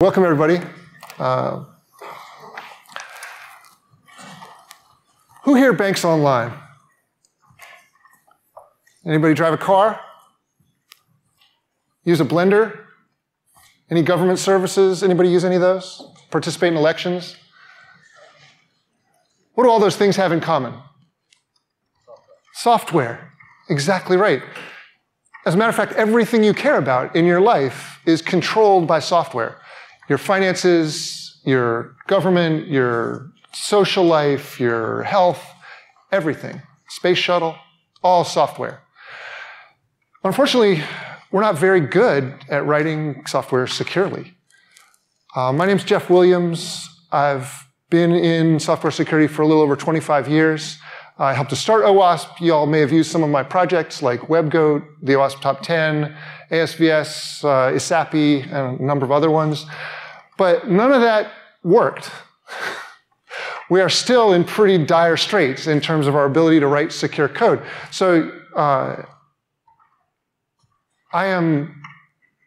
Welcome, everybody. Uh, who here banks online? Anybody drive a car? Use a blender? Any government services? Anybody use any of those? Participate in elections? What do all those things have in common? Software. Exactly right. As a matter of fact, everything you care about in your life is controlled by software your finances, your government, your social life, your health, everything. Space shuttle, all software. Unfortunately, we're not very good at writing software securely. Uh, my name's Jeff Williams. I've been in software security for a little over 25 years. I helped to start OWASP. You all may have used some of my projects like WebGoat, the OWASP Top 10, ASVS, uh, ESAPI, and a number of other ones. But none of that worked. we are still in pretty dire straits in terms of our ability to write secure code. So uh, I am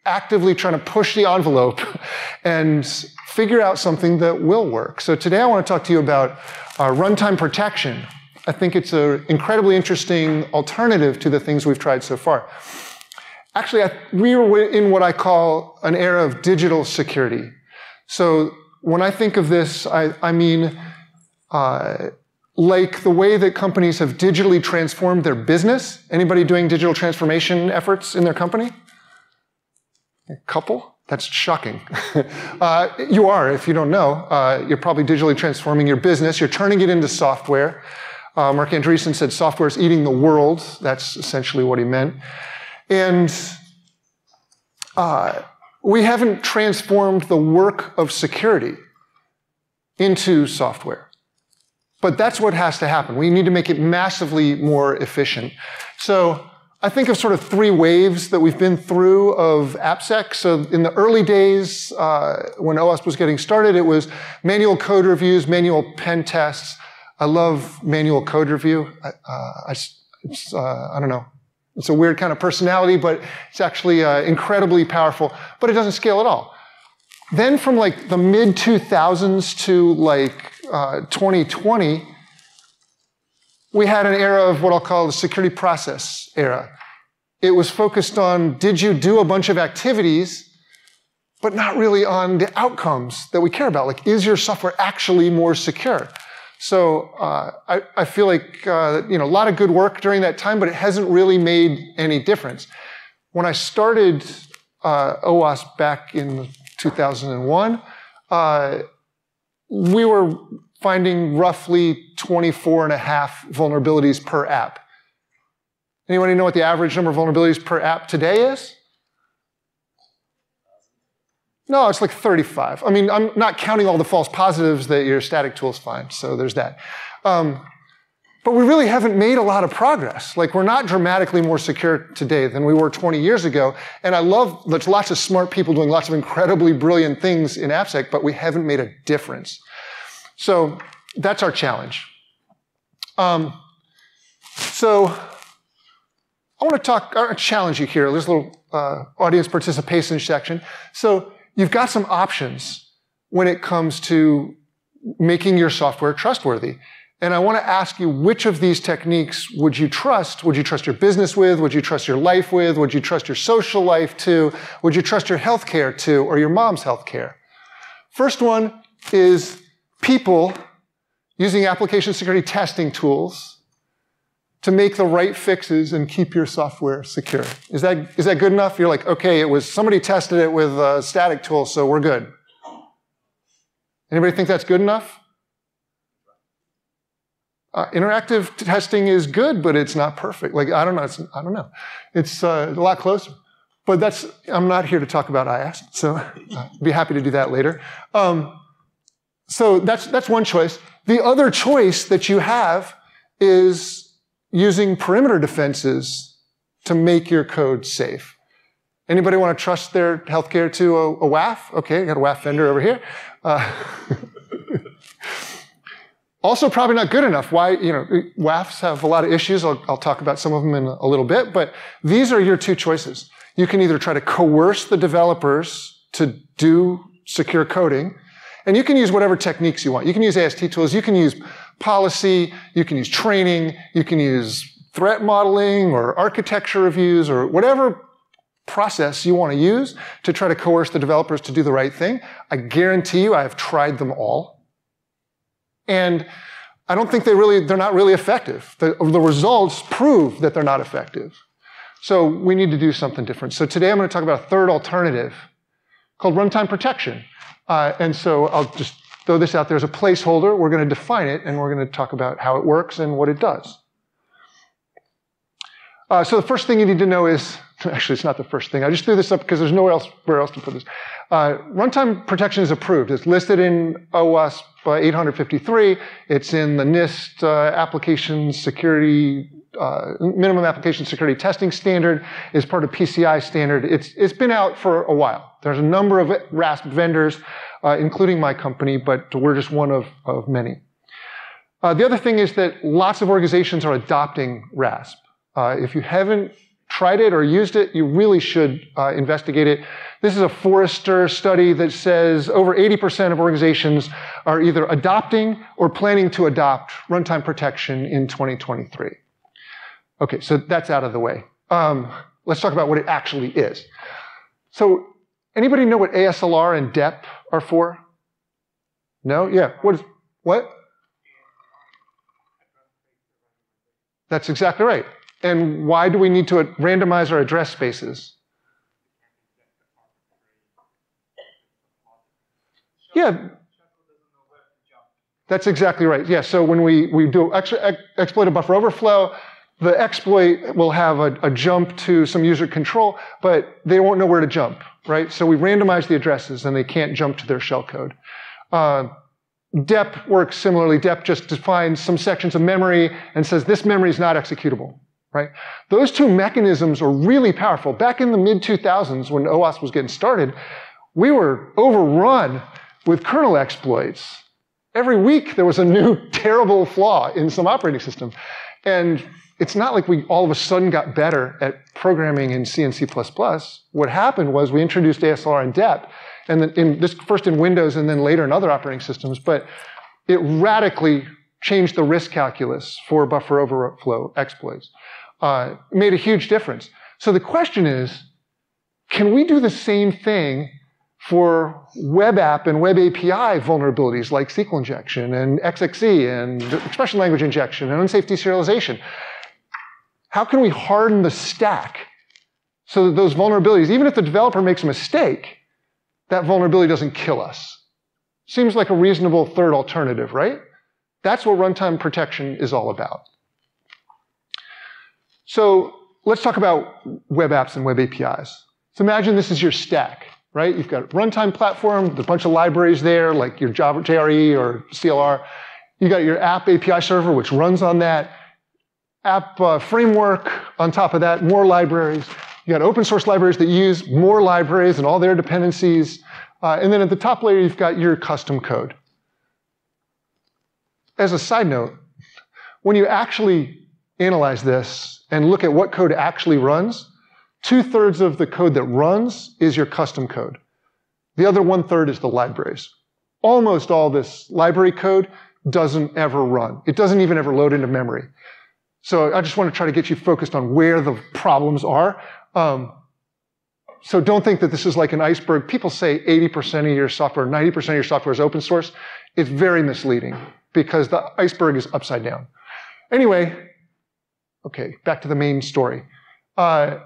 actively trying to push the envelope and figure out something that will work. So today I want to talk to you about uh, runtime protection. I think it's an incredibly interesting alternative to the things we've tried so far. Actually, I, we were in what I call an era of digital security. So when I think of this, I, I mean uh, like the way that companies have digitally transformed their business. Anybody doing digital transformation efforts in their company? A couple? That's shocking. uh, you are, if you don't know. Uh, you're probably digitally transforming your business. You're turning it into software. Uh, Marc Andreessen said software is eating the world. That's essentially what he meant. And uh, we haven't transformed the work of security into software. But that's what has to happen. We need to make it massively more efficient. So I think of sort of three waves that we've been through of AppSec. So in the early days, uh, when OWASP was getting started, it was manual code reviews, manual pen tests. I love manual code review. Uh, I, uh, I don't know. It's a weird kind of personality, but it's actually uh, incredibly powerful, but it doesn't scale at all. Then from like the mid 2000s to like uh, 2020, we had an era of what I'll call the security process era. It was focused on did you do a bunch of activities, but not really on the outcomes that we care about. Like, is your software actually more secure? So uh, I, I, feel like uh, you know a lot of good work during that time, but it hasn't really made any difference. When I started uh, OWASP back in 2001, uh, we were finding roughly 24 and a half vulnerabilities per app. Anybody know what the average number of vulnerabilities per app today is? No, it's like 35. I mean, I'm not counting all the false positives that your static tools find, so there's that. Um, but we really haven't made a lot of progress. Like, we're not dramatically more secure today than we were 20 years ago. And I love, there's lots of smart people doing lots of incredibly brilliant things in AppSec, but we haven't made a difference. So that's our challenge. Um, so I want to talk, or challenge you here. A little uh, audience participation section. So you've got some options when it comes to making your software trustworthy. And I want to ask you, which of these techniques would you trust? Would you trust your business with? Would you trust your life with? Would you trust your social life to? Would you trust your healthcare to or your mom's healthcare? First one is people using application security testing tools to make the right fixes and keep your software secure. Is that, is that good enough? You're like, okay, it was, somebody tested it with a static tool, so we're good. Anybody think that's good enough? Uh, interactive testing is good, but it's not perfect. Like, I don't know. It's, I don't know. It's uh, a lot closer. But that's, I'm not here to talk about IAST, so I'd be happy to do that later. Um, so that's, that's one choice. The other choice that you have is using perimeter defenses to make your code safe. Anybody want to trust their healthcare to a, a WAF? Okay, I got a WAF vendor over here. Uh, also, probably not good enough. Why, you know, WAFs have a lot of issues. I'll, I'll talk about some of them in a little bit, but these are your two choices. You can either try to coerce the developers to do secure coding. And you can use whatever techniques you want. You can use AST tools, you can use policy, you can use training, you can use threat modeling or architecture reviews or whatever process you want to use to try to coerce the developers to do the right thing. I guarantee you I have tried them all. And I don't think they really, they're not really effective. The, the results prove that they're not effective. So we need to do something different. So today I'm going to talk about a third alternative called runtime protection. Uh, and so I'll just throw this out there as a placeholder. We're going to define it and we're going to talk about how it works and what it does. Uh, so the first thing you need to know is, actually it's not the first thing, I just threw this up because there's nowhere else, where else to put this. Uh, runtime protection is approved. It's listed in OWASP 853. It's in the NIST uh, application security uh, minimum application security testing standard is part of PCI standard. It's, it's been out for a while. There's a number of RASP vendors, uh, including my company, but we're just one of, of many. Uh, the other thing is that lots of organizations are adopting RASP. Uh, if you haven't tried it or used it, you really should uh, investigate it. This is a Forrester study that says over 80% of organizations are either adopting or planning to adopt runtime protection in 2023. Okay, so that's out of the way. Um, let's talk about what it actually is. So, anybody know what ASLR and DEP are for? No? Yeah. What is what? That's exactly right. And why do we need to randomize our address spaces? Yeah. That's exactly right. Yeah, so when we, we do ex- exploit a buffer overflow, the exploit will have a, a, jump to some user control, but they won't know where to jump, right? So we randomize the addresses and they can't jump to their shellcode. Uh, DEP works similarly. DEP just defines some sections of memory and says this memory is not executable, right? Those two mechanisms are really powerful. Back in the mid 2000s when OWASP was getting started, we were overrun with kernel exploits. Every week there was a new terrible flaw in some operating system. And it's not like we all of a sudden got better at programming in C and C++. What happened was we introduced ASLR and DEP, and then in this first in Windows and then later in other operating systems, but it radically changed the risk calculus for buffer overflow exploits. Uh, made a huge difference. So the question is, can we do the same thing for web app and web API vulnerabilities like SQL injection and XXE and expression language injection and unsafe deserialization? How can we harden the stack so that those vulnerabilities, even if the developer makes a mistake, that vulnerability doesn't kill us? Seems like a reasonable third alternative, right? That's what runtime protection is all about. So let's talk about web apps and web APIs. So imagine this is your stack, right? You've got runtime platform, there's a bunch of libraries there, like your Java JRE or CLR. You got your app API server, which runs on that app uh, framework on top of that, more libraries. You got open source libraries that use more libraries and all their dependencies. Uh, and then at the top layer, you've got your custom code. As a side note, when you actually analyze this and look at what code actually runs, two thirds of the code that runs is your custom code. The other one third is the libraries. Almost all this library code doesn't ever run. It doesn't even ever load into memory. So I just want to try to get you focused on where the problems are. Um, so don't think that this is like an iceberg. People say 80% of your software, 90% of your software is open source. It's very misleading because the iceberg is upside down. Anyway, okay, back to the main story. Uh,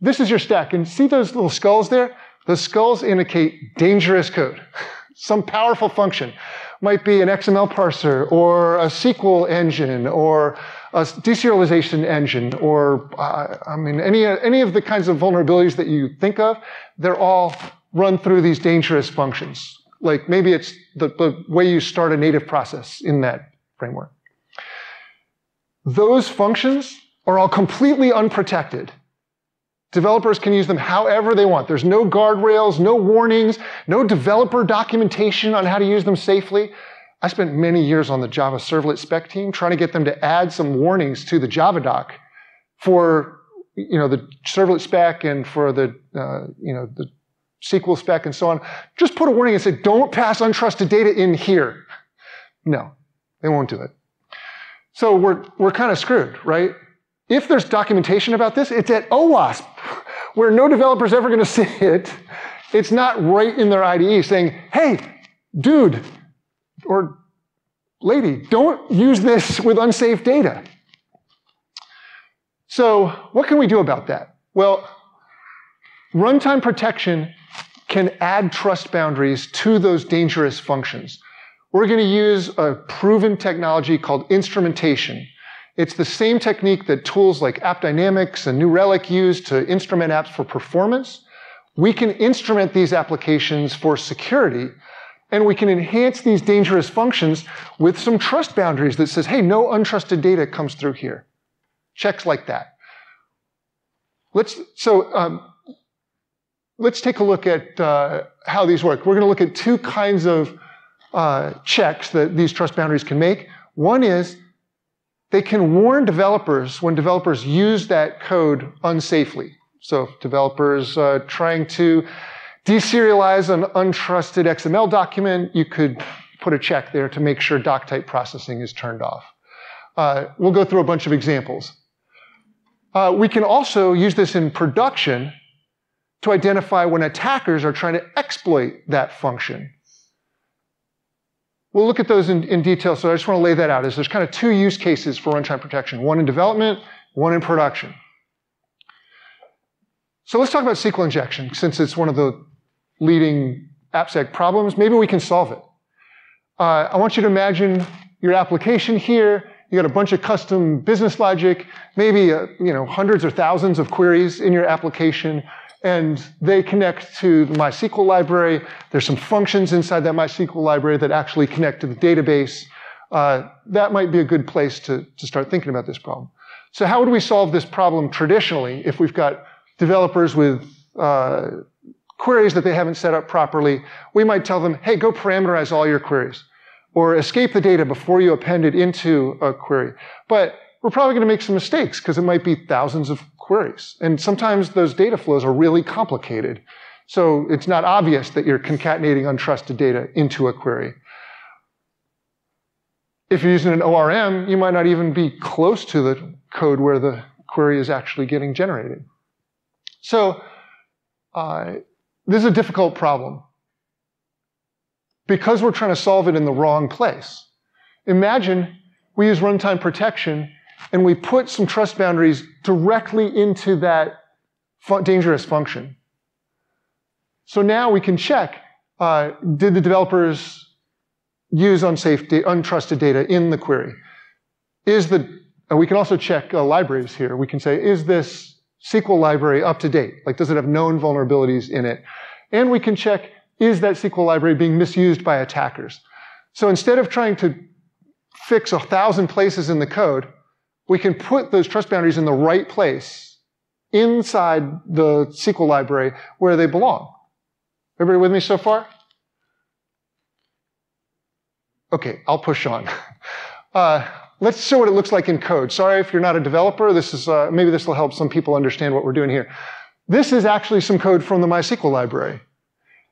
this is your stack, and see those little skulls there? The skulls indicate dangerous code, some powerful function. Might be an XML parser or a SQL engine or a deserialization engine or, uh, I mean, any, any of the kinds of vulnerabilities that you think of, they're all run through these dangerous functions. Like maybe it's the, the way you start a native process in that framework. Those functions are all completely unprotected. Developers can use them however they want. There's no guardrails, no warnings, no developer documentation on how to use them safely. I spent many years on the Java servlet spec team trying to get them to add some warnings to the Java doc for you know the servlet spec and for the uh, you know the SQL spec and so on, just put a warning and say, don't pass untrusted data in here. No, they won't do it. So we're, we're kind of screwed, right? If there's documentation about this, it's at OWASP, where no developer's ever going to see it. It's not right in their IDE saying, hey, dude or lady, don't use this with unsafe data. So what can we do about that? Well, runtime protection can add trust boundaries to those dangerous functions. We're going to use a proven technology called instrumentation. It's the same technique that tools like AppDynamics and New Relic use to instrument apps for performance. We can instrument these applications for security, and we can enhance these dangerous functions with some trust boundaries that says, hey, no untrusted data comes through here. Checks like that. Let's, so um, let's take a look at uh, how these work. We're going to look at two kinds of uh, checks that these trust boundaries can make. One is they can warn developers when developers use that code unsafely. So if developers uh, trying to deserialize an untrusted XML document, you could put a check there to make sure doc type processing is turned off. Uh, we'll go through a bunch of examples. Uh, we can also use this in production to identify when attackers are trying to exploit that function. We'll look at those in, in detail, so I just want to lay that out. Is there's kind of two use cases for runtime protection, one in development, one in production. So let's talk about SQL injection, since it's one of the leading AppSec problems. Maybe we can solve it. Uh, I want you to imagine your application here. You got a bunch of custom business logic, maybe uh, you know hundreds or thousands of queries in your application and they connect to the MySQL library. There's some functions inside that MySQL library that actually connect to the database. Uh, that might be a good place to, to start thinking about this problem. So how would we solve this problem traditionally if we've got developers with uh, queries that they haven't set up properly? We might tell them, hey, go parameterize all your queries or escape the data before you append it into a query. But we're probably going to make some mistakes because it might be thousands of queries. And sometimes those data flows are really complicated. So it's not obvious that you're concatenating untrusted data into a query. If you're using an ORM, you might not even be close to the code where the query is actually getting generated. So uh, this is a difficult problem because we're trying to solve it in the wrong place. Imagine we use runtime protection and we put some trust boundaries directly into that fu dangerous function. So now we can check, uh, did the developers use unsafe, da untrusted data in the query? Is the, and we can also check uh, libraries here. We can say, is this SQL library up to date? Like, does it have known vulnerabilities in it? And we can check, is that SQL library being misused by attackers? So instead of trying to fix a thousand places in the code, we can put those trust boundaries in the right place inside the SQL library where they belong. Everybody with me so far? Okay, I'll push on. Uh, let's show what it looks like in code. Sorry if you're not a developer. This is uh, maybe this will help some people understand what we're doing here. This is actually some code from the MySQL library,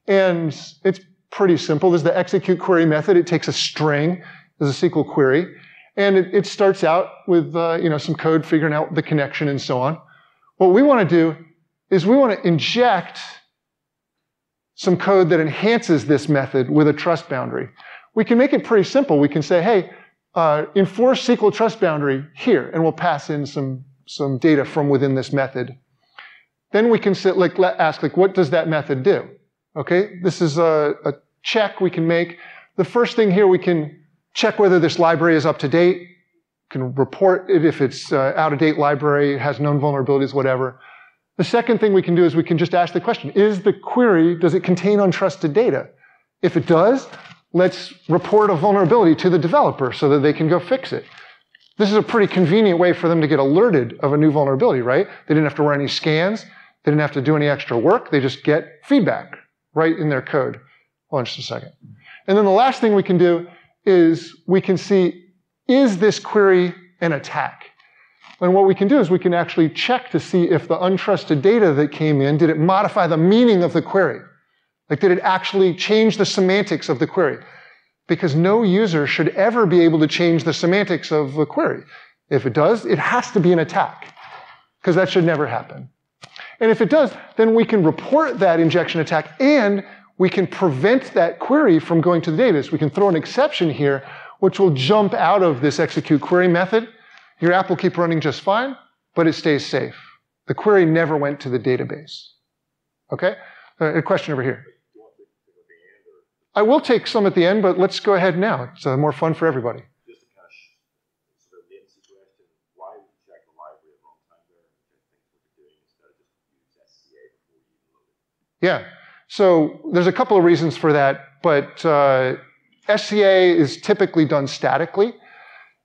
and it's pretty simple. This is the execute query method. It takes a string as a SQL query, and it, it starts out with uh, you know, some code figuring out the connection and so on. What we want to do is we want to inject some code that enhances this method with a trust boundary. We can make it pretty simple. We can say, hey, uh, enforce SQL trust boundary here, and we'll pass in some, some data from within this method. Then we can sit, like, ask, like, what does that method do? Okay, this is a, a check we can make. The first thing here we can check whether this library is up to date, can report it if it's uh, out of date library, has known vulnerabilities, whatever. The second thing we can do is we can just ask the question, is the query, does it contain untrusted data? If it does, let's report a vulnerability to the developer so that they can go fix it. This is a pretty convenient way for them to get alerted of a new vulnerability, right? They didn't have to run any scans. They didn't have to do any extra work. They just get feedback right in their code. Hold on just a second. And then the last thing we can do is we can see, is this query an attack? And what we can do is we can actually check to see if the untrusted data that came in, did it modify the meaning of the query? Like, did it actually change the semantics of the query? Because no user should ever be able to change the semantics of a query. If it does, it has to be an attack, because that should never happen. And if it does, then we can report that injection attack and we can prevent that query from going to the database. We can throw an exception here, which will jump out of this execute query method. Your app will keep running just fine, but it stays safe. The query never went to the database. Okay? Uh, a question over here. I will take some at the end, but let's go ahead now. It's uh, more fun for everybody. Yeah. So there's a couple of reasons for that, but uh, SCA is typically done statically.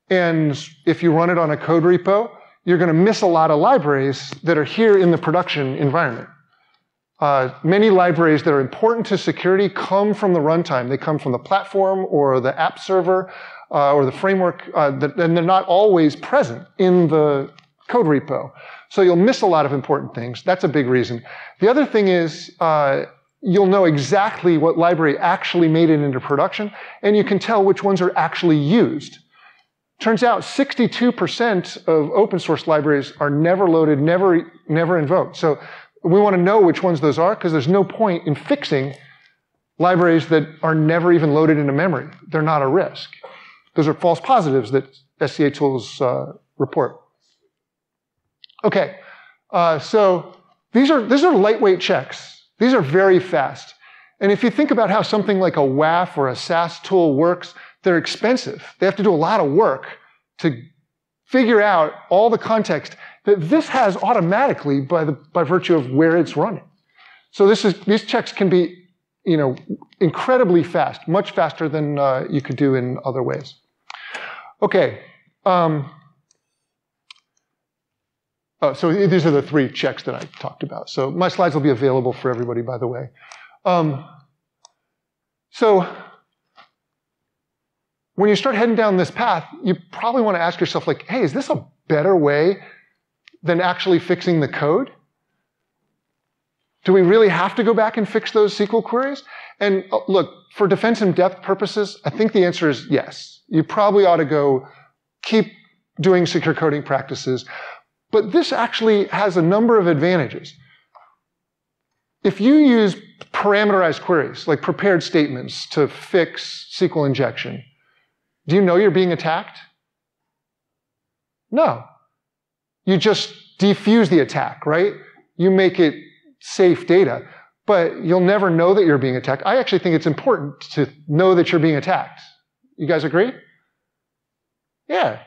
And if you run it on a code repo, you're going to miss a lot of libraries that are here in the production environment. Uh, many libraries that are important to security come from the runtime. They come from the platform or the app server uh, or the framework, uh, that, and they're not always present in the code repo. So you'll miss a lot of important things. That's a big reason. The other thing is uh, you'll know exactly what library actually made it into production, and you can tell which ones are actually used. Turns out 62% of open source libraries are never loaded, never, never invoked. So we want to know which ones those are because there's no point in fixing libraries that are never even loaded into memory. They're not a risk. Those are false positives that SCA tools uh, report. Okay, uh, so these are, these are lightweight checks. These are very fast. And if you think about how something like a WAF or a SAST tool works, they're expensive. They have to do a lot of work to figure out all the context that this has automatically by, the, by virtue of where it's running. So this is, these checks can be, you know, incredibly fast, much faster than uh, you could do in other ways. Okay. Um, oh, so these are the three checks that I talked about. So my slides will be available for everybody, by the way. Um, so when you start heading down this path, you probably want to ask yourself, like, hey, is this a better way than actually fixing the code? Do we really have to go back and fix those SQL queries? And uh, look, for defense in depth purposes, I think the answer is yes. You probably ought to go keep doing secure coding practices. But this actually has a number of advantages. If you use parameterized queries, like prepared statements to fix SQL injection, do you know you're being attacked? No. You just defuse the attack, right? You make it safe data, but you'll never know that you're being attacked. I actually think it's important to know that you're being attacked. You guys agree? Yeah.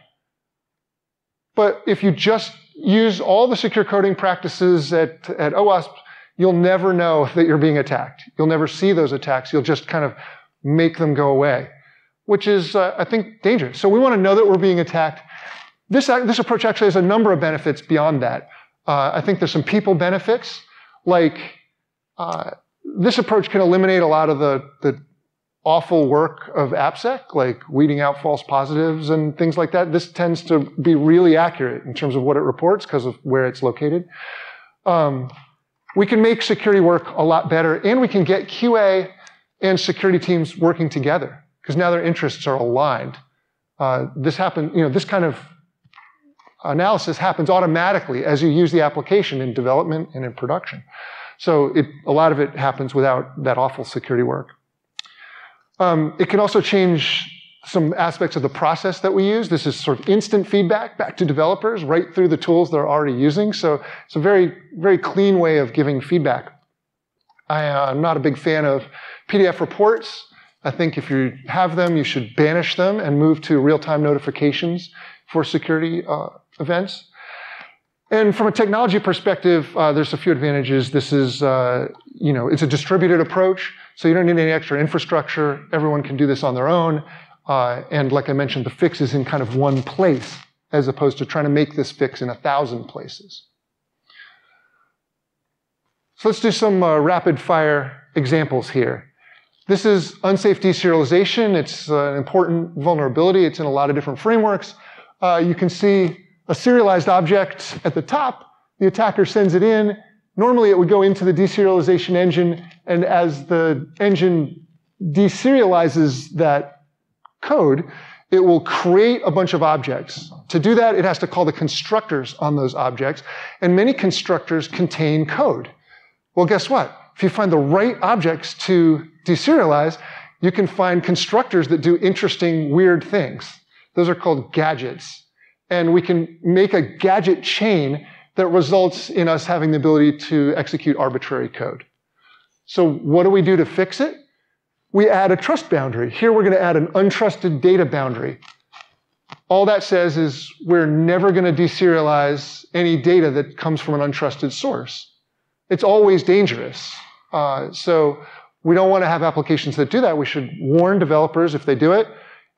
But if you just use all the secure coding practices at, at OWASP, you'll never know that you're being attacked. You'll never see those attacks. You'll just kind of make them go away, which is, uh, I think, dangerous. So we want to know that we're being attacked. This, this approach actually has a number of benefits beyond that. Uh, I think there's some people benefits, like uh, this approach can eliminate a lot of the, the awful work of AppSec, like weeding out false positives and things like that. This tends to be really accurate in terms of what it reports because of where it's located. Um, we can make security work a lot better, and we can get QA and security teams working together because now their interests are aligned. Uh, this happen, you know, this kind of analysis happens automatically as you use the application in development and in production. So it, a lot of it happens without that awful security work. Um, it can also change some aspects of the process that we use. This is sort of instant feedback back to developers right through the tools they're already using. So it's a very, very clean way of giving feedback. I, am uh, not a big fan of PDF reports. I think if you have them, you should banish them and move to real-time notifications for security uh, events. And from a technology perspective, uh, there's a few advantages. This is, uh, you know, it's a distributed approach, so you don't need any extra infrastructure. Everyone can do this on their own. Uh, and like I mentioned, the fix is in kind of one place, as opposed to trying to make this fix in a thousand places. So let's do some uh, rapid fire examples here. This is unsafe deserialization. It's uh, an important vulnerability. It's in a lot of different frameworks. Uh, you can see a serialized object at the top. The attacker sends it in. Normally, it would go into the deserialization engine And as the engine deserializes that code, it will create a bunch of objects. To do that, it has to call the constructors on those objects, and many constructors contain code. Well, guess what? If you find the right objects to deserialize, you can find constructors that do interesting, weird things. Those are called gadgets. And we can make a gadget chain that results in us having the ability to execute arbitrary code. So what do we do to fix it? We add a trust boundary. Here we're going to add an untrusted data boundary. All that says is we're never going to deserialize any data that comes from an untrusted source. It's always dangerous. Uh, so we don't want to have applications that do that. We should warn developers if they do it,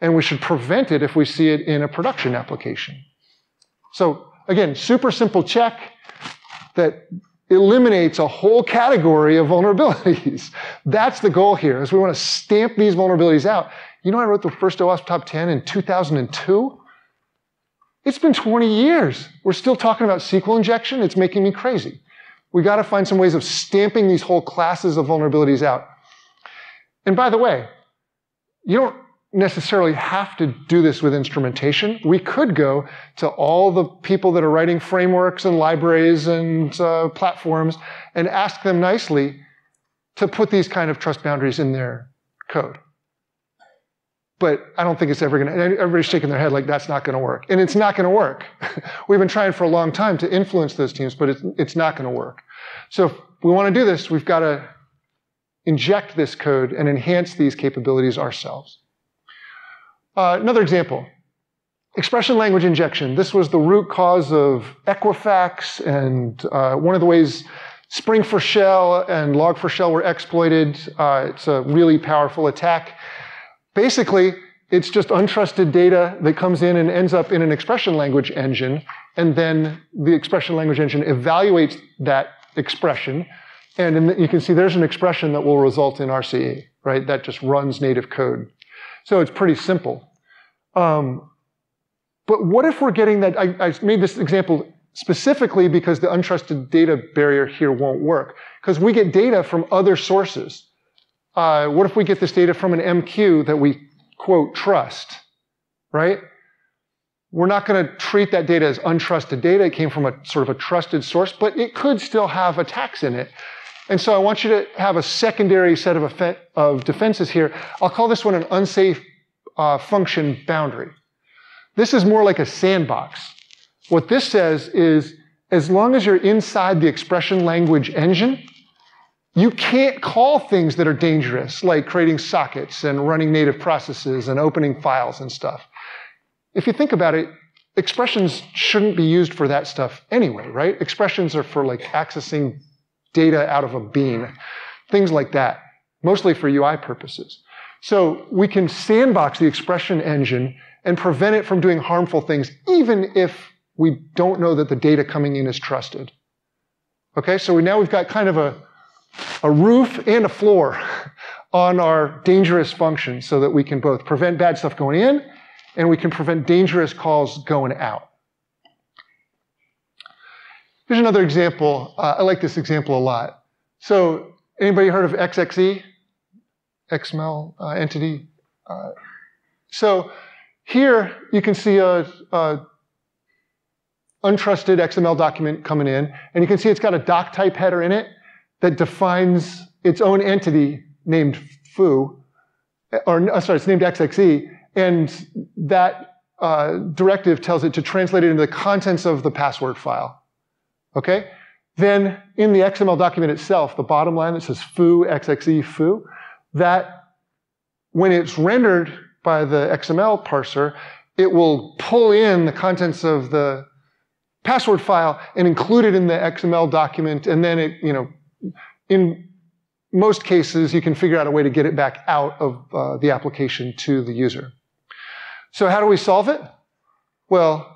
and we should prevent it if we see it in a production application. So again, super simple check that eliminates a whole category of vulnerabilities. That's the goal here, is we want to stamp these vulnerabilities out. You know I wrote the first OWASP Top 10 in 2002? It's been 20 years. We're still talking about SQL injection. It's making me crazy. We got to find some ways of stamping these whole classes of vulnerabilities out. And by the way, you don't necessarily have to do this with instrumentation. We could go to all the people that are writing frameworks and libraries and uh, platforms and ask them nicely to put these kind of trust boundaries in their code. But I don't think it's ever going to, everybody's shaking their head like that's not going to work. And it's not going to work. We've been trying for a long time to influence those teams, but it's, it's not going to work. So if we want to do this, we've got to inject this code and enhance these capabilities ourselves. Uh, another example, expression language injection. This was the root cause of Equifax, and uh, one of the ways Spring4Shell and Log4Shell were exploited. Uh, it's a really powerful attack. Basically, it's just untrusted data that comes in and ends up in an expression language engine, and then the expression language engine evaluates that expression, and the, you can see there's an expression that will result in RCE, right? That just runs native code. So it's pretty simple. Um, but what if we're getting that? I, I made this example specifically because the untrusted data barrier here won't work. Because we get data from other sources. Uh, what if we get this data from an MQ that we, quote, trust, right? We're not going to treat that data as untrusted data. It came from a sort of a trusted source, but it could still have attacks in it. And so I want you to have a secondary set of, of defenses here. I'll call this one an unsafe uh, function boundary. This is more like a sandbox. What this says is, as long as you're inside the expression language engine, you can't call things that are dangerous, like creating sockets and running native processes and opening files and stuff. If you think about it, expressions shouldn't be used for that stuff anyway, right? Expressions are for like accessing data out of a bean, things like that, mostly for UI purposes. So we can sandbox the expression engine and prevent it from doing harmful things, even if we don't know that the data coming in is trusted. Okay, so we, now we've got kind of a, a roof and a floor on our dangerous functions so that we can both prevent bad stuff going in and we can prevent dangerous calls going out. Here's another example. Uh, I like this example a lot. So, anybody heard of XXE? XML uh, entity? Uh, so, here you can see a, a, untrusted XML document coming in, and you can see it's got a doc type header in it that defines its own entity named foo, or uh, sorry, it's named XXE, and that uh, directive tells it to translate it into the contents of the password file. Okay? Then in the XML document itself, the bottom line that says foo, xxe, foo, that when it's rendered by the XML parser, it will pull in the contents of the password file and include it in the XML document, and then it, you know, in most cases, you can figure out a way to get it back out of uh, the application to the user. So how do we solve it? Well,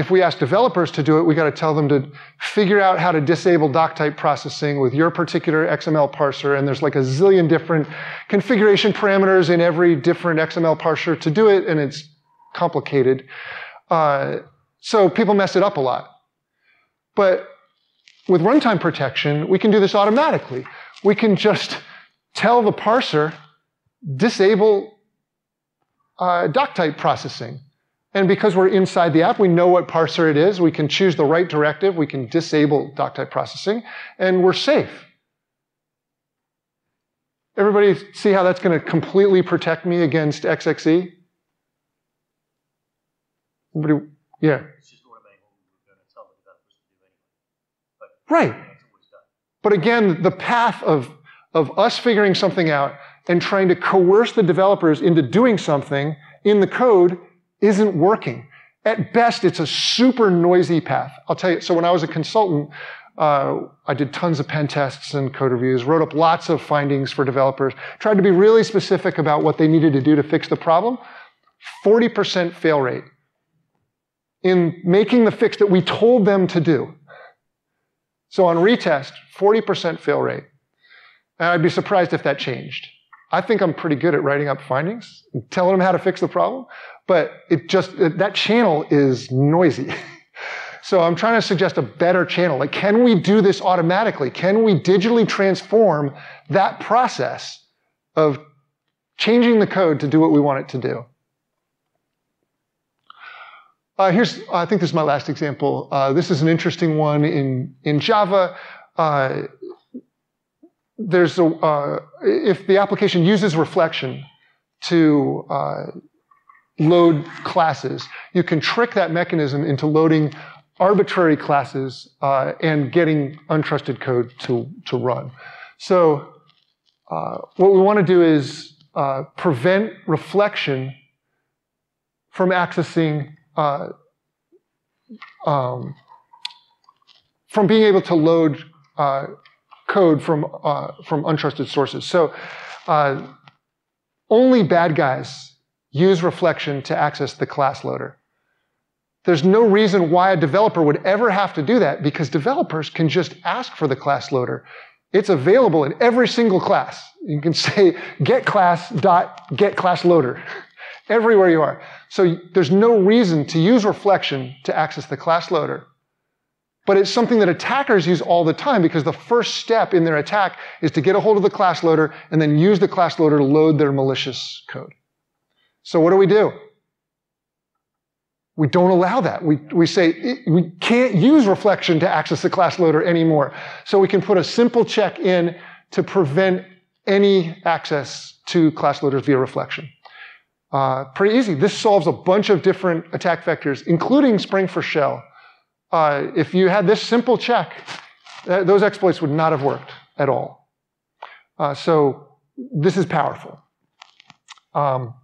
if we ask developers to do it, we got to tell them to figure out how to disable doc type processing with your particular XML parser. And there's like a zillion different configuration parameters in every different XML parser to do it, and it's complicated. Uh, so people mess it up a lot. But with runtime protection, we can do this automatically. we can just tell the parser, disable uh, doc type processing. And because we're inside the app, we know what parser it is. We can choose the right directive. We can disable doc type processing, and we're safe. Everybody see how that's going to completely protect me against XXE? Everybody, yeah. Right. But again, the path of, of us figuring something out and trying to coerce the developers into doing something in the code isn't working. At best, it's a super noisy path. I'll tell you, so when I was a consultant, uh, I did tons of pen tests and code reviews, wrote up lots of findings for developers, tried to be really specific about what they needed to do to fix the problem. 40% fail rate in making the fix that we told them to do. So on retest, 40% fail rate. And I'd be surprised if that changed. I think I'm pretty good at writing up findings, and telling them how to fix the problem, but it just, that channel is noisy. so I'm trying to suggest a better channel. Like, can we do this automatically? Can we digitally transform that process of changing the code to do what we want it to do? Uh, here's, I think this is my last example. Uh, this is an interesting one in, in Java. Uh, there's a, uh, if the application uses reflection to uh, load classes, you can trick that mechanism into loading arbitrary classes uh, and getting untrusted code to, to run. So uh, what we want to do is uh, prevent reflection from accessing uh, um, from being able to load code from, uh, from untrusted sources. So uh, only bad guys use reflection to access the class loader. There's no reason why a developer would ever have to do that because developers can just ask for the class loader. It's available in every single class. You can say get class dot get class loader everywhere you are. So there's no reason to use reflection to access the class loader. But it's something that attackers use all the time because the first step in their attack is to get a hold of the class loader and then use the class loader to load their malicious code. So what do we do? We don't allow that. We, we say we can't use reflection to access the class loader anymore. So we can put a simple check in to prevent any access to class loaders via reflection. Uh, pretty easy. This solves a bunch of different attack vectors, including Spring4Shell uh, if you had this simple check, th- those exploits would not have worked at all. Uh, so this is powerful. Um,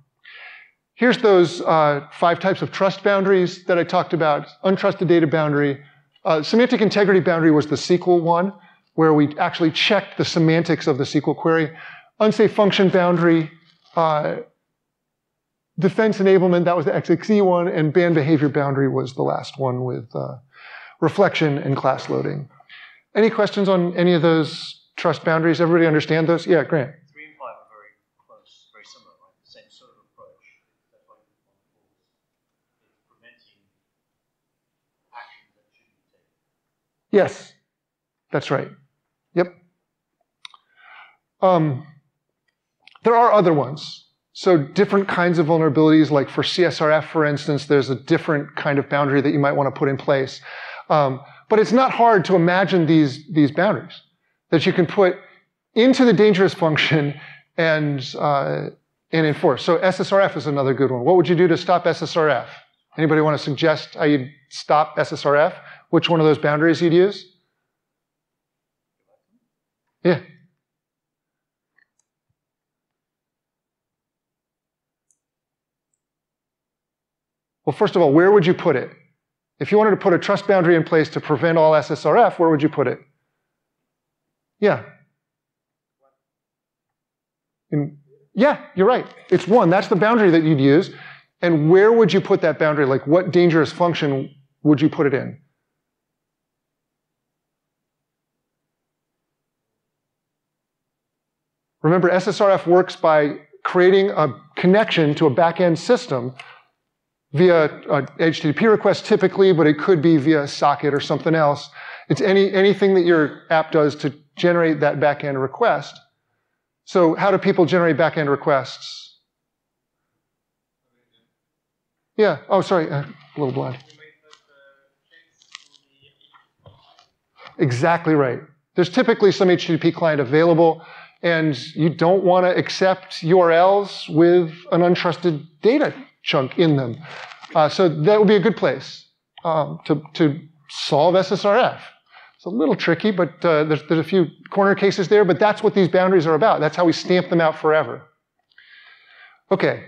here's those uh, five types of trust boundaries that I talked about. Untrusted data boundary. Uh, semantic integrity boundary was the SQL one, where we actually checked the semantics of the SQL query. Unsafe function boundary, uh, defense enablement, that was the XXE one, and banned behavior boundary was the last one with uh, reflection and class loading. Any questions on any of those trust boundaries? Everybody understand those? Yeah, Grant. Three and five are very close, very similar, right? The same sort of approach. That's why preventing actions that should be taken. Yes, that's right. Yep. Um, there are other ones. So different kinds of vulnerabilities, like for CSRF, for instance, there's a different kind of boundary that you might want to put in place. Um, but it's not hard to imagine these, these boundaries that you can put into the dangerous function and, uh, and enforce. So SSRF is another good one. What would you do to stop SSRF? Anybody want to suggest how you'd stop SSRF? Which one of those boundaries you'd use? Yeah. Well, first of all, where would you put it? If you wanted to put a trust boundary in place to prevent all SSRF, where would you put it? Yeah. In, yeah, you're right. It's one. That's the boundary that you'd use. And where would you put that boundary? Like, what dangerous function would you put it in? Remember, SSRF works by creating a connection to a back-end system via an HTTP request typically, but it could be via a socket or something else. It's any, anything that your app does to generate that backend request. So how do people generate backend requests? Yeah. Oh, sorry. Uh, a little blind. Exactly right. There's typically some HTTP client available, and you don't want to accept URLs with an untrusted data chunk in them. Uh, so that would be a good place um, to, to solve SSRF. It's a little tricky, but uh, there's, there's a few corner cases there, but that's what these boundaries are about. That's how we stamp them out forever. Okay.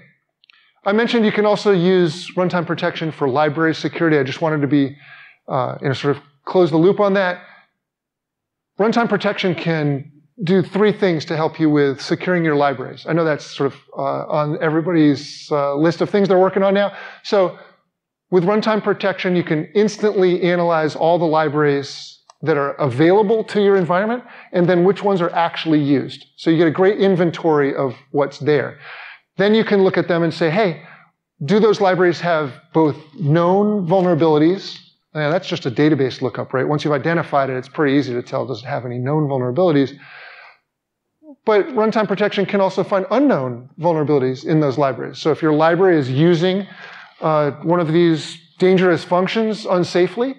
I mentioned you can also use runtime protection for library security. I just wanted to be, uh, you know, sort of close the loop on that. Runtime protection can do three things to help you with securing your libraries. I know that's sort of uh, on everybody's uh, list of things they're working on now. So with runtime protection, you can instantly analyze all the libraries that are available to your environment and then which ones are actually used. So you get a great inventory of what's there. Then you can look at them and say, hey, do those libraries have both known vulnerabilities that's just a database lookup, right? Once you've identified it, it's pretty easy to tell does it have any known vulnerabilities. But runtime protection can also find unknown vulnerabilities in those libraries. So if your library is using uh, one of these dangerous functions unsafely,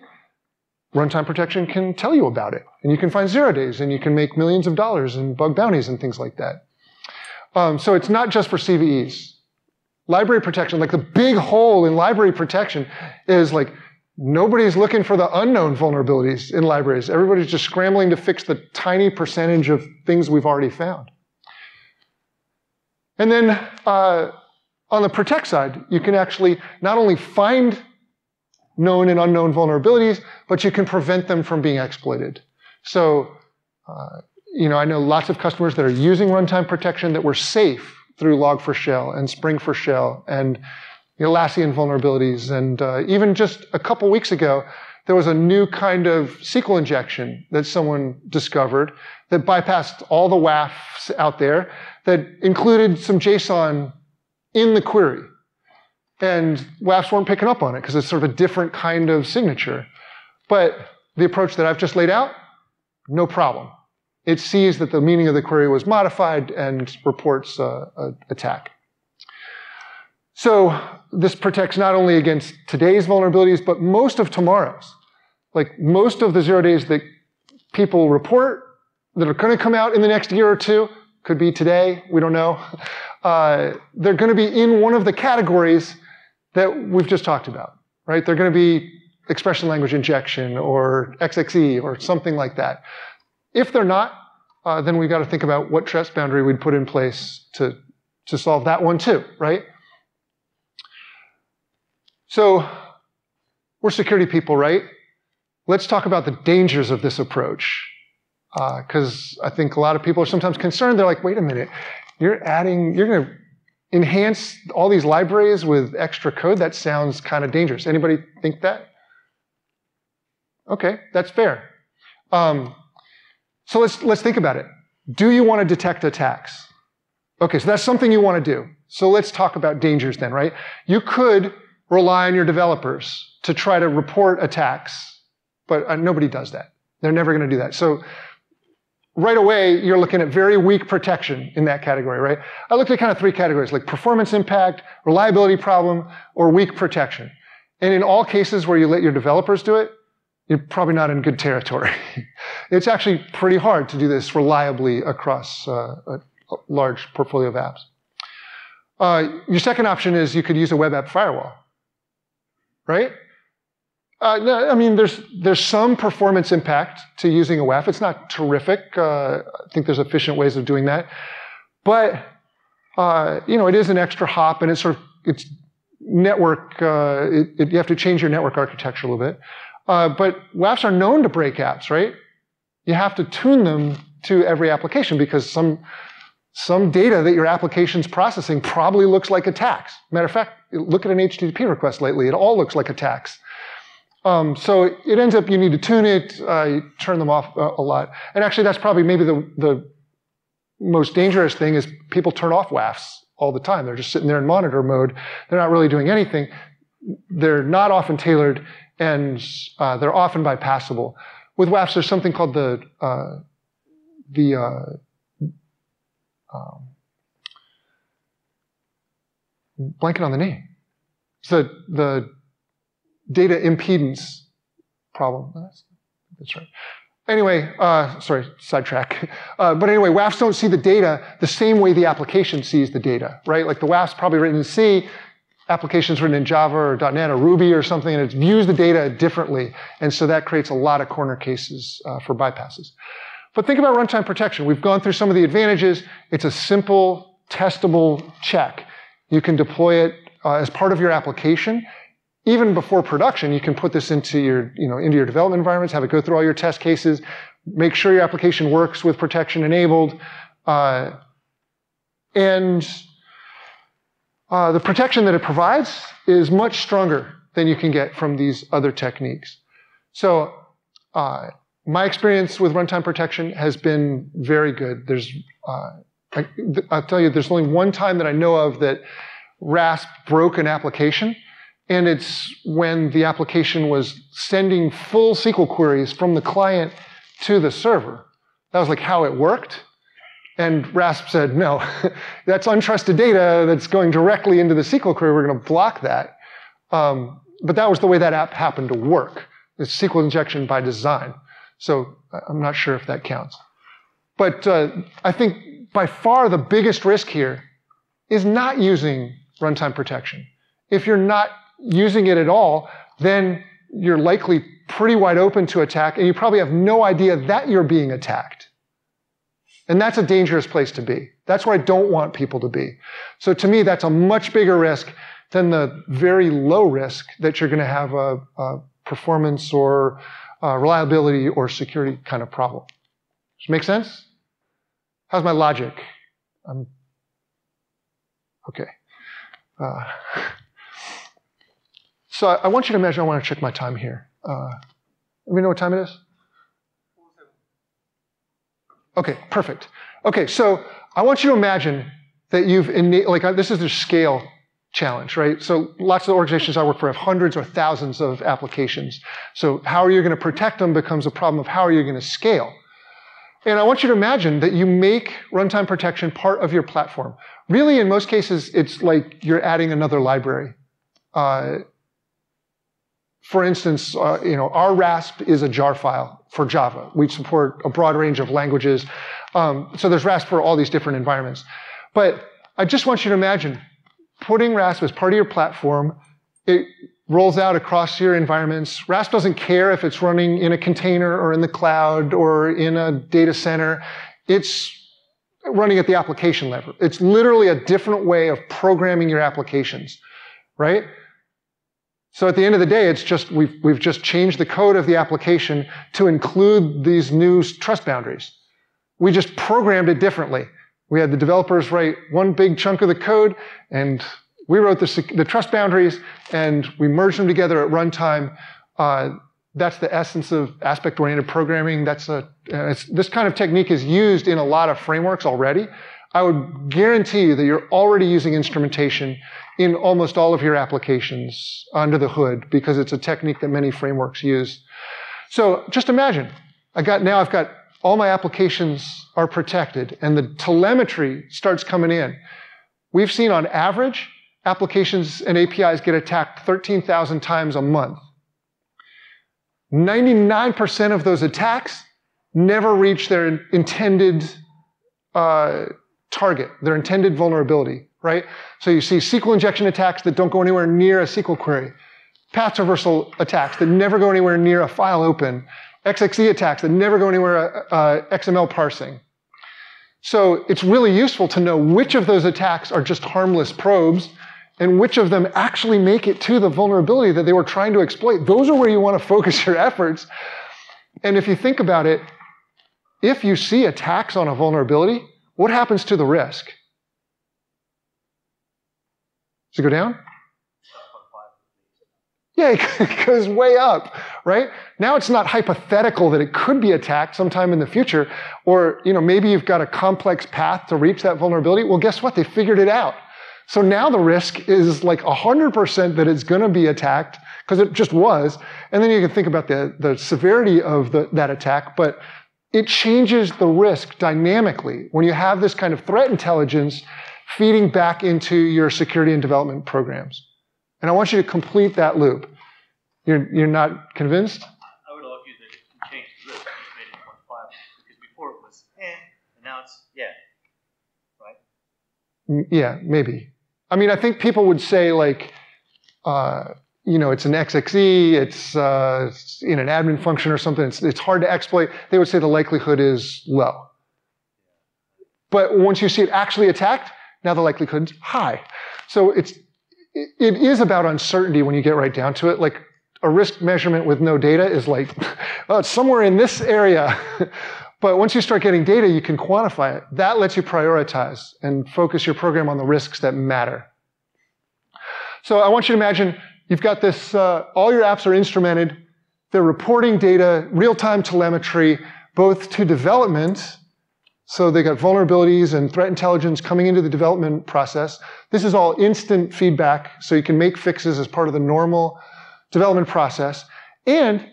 runtime protection can tell you about it. And you can find zero days and you can make millions of dollars in bug bounties and things like that. Um, so it's not just for CVEs. Library protection, like the big hole in library protection is like Nobody's looking for the unknown vulnerabilities in libraries. Everybody's just scrambling to fix the tiny percentage of things we've already found. And then uh, on the protect side, you can actually not only find known and unknown vulnerabilities, but you can prevent them from being exploited. So, uh, you know, I know lots of customers that are using runtime protection that were safe through Log4Shell and Spring4Shell and Atlassian vulnerabilities. And uh, even just a couple weeks ago, there was a new kind of SQL injection that someone discovered that bypassed all the WAFs out there that included some JSON in the query. And WAFs weren't picking up on it because it's sort of a different kind of signature. But the approach that I've just laid out, no problem. It sees that the meaning of the query was modified and reports uh, an attack. So this protects not only against today's vulnerabilities, but most of tomorrow's. Like most of the zero days that people report that are going to come out in the next year or two, could be today, we don't know. Uh, they're going to be in one of the categories that we've just talked about, right? They're going to be expression language injection or XXE or something like that. If they're not, uh, then we've got to think about what trust boundary we'd put in place to, to solve that one too, right? So, we're security people, right? Let's talk about the dangers of this approach. Because uh, I think a lot of people are sometimes concerned. They're like, wait a minute, you're adding, you're going to enhance all these libraries with extra code? That sounds kind of dangerous. Anybody think that? Okay, that's fair. Um, so let's, let's think about it. Do you want to detect attacks? Okay, so that's something you want to do. So let's talk about dangers then, right? You could rely on your developers to try to report attacks, but uh, nobody does that. They're never going to do that. So right away, you're looking at very weak protection in that category, right? I looked at kind of three categories, like performance impact, reliability problem, or weak protection. And in all cases where you let your developers do it, you're probably not in good territory. it's actually pretty hard to do this reliably across uh, a large portfolio of apps. Uh, your second option is you could use a web app firewall right? Uh, I mean, there's there's some performance impact to using a WAF. It's not terrific. Uh, I think there's efficient ways of doing that, but uh, you know, it is an extra hop, and it's sort of it's network. Uh, it, it, you have to change your network architecture a little bit. Uh, but WAFs are known to break apps, right? You have to tune them to every application because some some data that your application's processing probably looks like attacks. Matter of fact, look at an HTTP request lately. It all looks like attacks. Um, so it ends up you need to tune it, uh, turn them off a, a, lot. And actually, that's probably maybe the, the most dangerous thing is people turn off WAFs all the time. They're just sitting there in monitor mode. They're not really doing anything. They're not often tailored, and uh, they're often bypassable. with WAFs, there's something called the uh, the uh, um, blanking on the name. It's the the data impedance problem. That's, that's right. Anyway, uh, sorry, sidetrack. Uh, but anyway, WAFs don't see the data the same way the application sees the data, right? Like the WAF's probably written in C, applications written in Java or .NET or Ruby or something, and it views the data differently. And so that creates a lot of corner cases uh, for bypasses. But think about runtime protection. We've gone through some of the advantages. It's a simple, testable check. You can deploy it uh, as part of your application. Even before production, you can put this into your, you know, into your development environments, have it go through all your test cases, make sure your application works with protection enabled. Uh, and uh, the protection that it provides is much stronger than you can get from these other techniques. So uh, my experience with runtime protection has been very good. There's, uh, I, will tell you, there's only one time that I know of that RASP broke an application, and it's when the application was sending full SQL queries from the client to the server. That was like how it worked. And RASP said, no, that's untrusted data that's going directly into the SQL query. We're going to block that. Um, but that was the way that app happened to work. It's SQL injection by design. So I'm not sure if that counts. But uh, I think by far the biggest risk here is not using runtime protection. If you're not using it at all, then you're likely pretty wide open to attack, and you probably have no idea that you're being attacked. And that's a dangerous place to be. That's where I don't want people to be. So to me, that's a much bigger risk than the very low risk that you're going to have a, a performance or uh, reliability or security kind of problem. Does it make sense? How's my logic? I'm okay. Uh, so I, I, want you to imagine. I want to check my time here. Uh, we know what time it is. Okay, perfect. Okay, so I want you to imagine that you've in like uh, this is the scale challenge, right? So lots of the organizations I work for have hundreds or thousands of applications. So how are you going to protect them becomes a problem of how are you going to scale. And I want you to imagine that you make runtime protection part of your platform. Really, in most cases, it's like you're adding another library. Uh, for instance, uh, you know, our RASP is a jar file for Java. We support a broad range of languages. Um, so there's RASP for all these different environments. But I just want you to imagine putting RASP as part of your platform. It rolls out across your environments. RASP doesn't care if it's running in a container or in the cloud or in a data center. It's running at the application level. It's literally a different way of programming your applications, right? So at the end of the day, it's just we've, we've just changed the code of the application to include these new trust boundaries. We just programmed it differently. We had the developers write one big chunk of the code, and we wrote the, the trust boundaries, and we merged them together at runtime. Uh, that's the essence of aspect-oriented programming. That's a uh, this kind of technique is used in a lot of frameworks already. I would guarantee you that you're already using instrumentation in almost all of your applications under the hood because it's a technique that many frameworks use. So just imagine, I got now I've got all my applications are protected and the telemetry starts coming in. We've seen on average, applications and APIs get attacked 13,000 times a month. 99% of those attacks never reach their intended uh, target, their intended vulnerability, right? So you see SQL injection attacks that don't go anywhere near a SQL query, path traversal attacks that never go anywhere near a file open, XXE attacks that never go anywhere uh, XML parsing. So it's really useful to know which of those attacks are just harmless probes and which of them actually make it to the vulnerability that they were trying to exploit. Those are where you want to focus your efforts. And if you think about it, if you see attacks on a vulnerability, what happens to the risk? Does it go down? Yeah, it goes way up, right? Now it's not hypothetical that it could be attacked sometime in the future, or you know maybe you've got a complex path to reach that vulnerability. Well, guess what? They figured it out. So now the risk is like 100% that it's going to be attacked because it just was. And then you can think about the, the severity of the, that attack, but it changes the risk dynamically when you have this kind of threat intelligence feeding back into your security and development programs. And I want you to complete that loop. You're, you're not convinced? I would argue that if you change the risk, you made it quantifiable. Because before it was eh, and now it's yeah. Right? Yeah, maybe. I mean, I think people would say, like, uh, you know, it's an XXE, it's uh, in an admin function or something, it's, it's hard to exploit. They would say the likelihood is low. But once you see it actually attacked, now the likelihood's high. So it's, it is about uncertainty when you get right down to it. Like a risk measurement with no data is like, oh, it's somewhere in this area. but once you start getting data, you can quantify it. That lets you prioritize and focus your program on the risks that matter. So I want you to imagine you've got this, uh, all your apps are instrumented. They're reporting data, real-time telemetry, both to development so they got vulnerabilities and threat intelligence coming into the development process. This is all instant feedback, so you can make fixes as part of the normal development process. And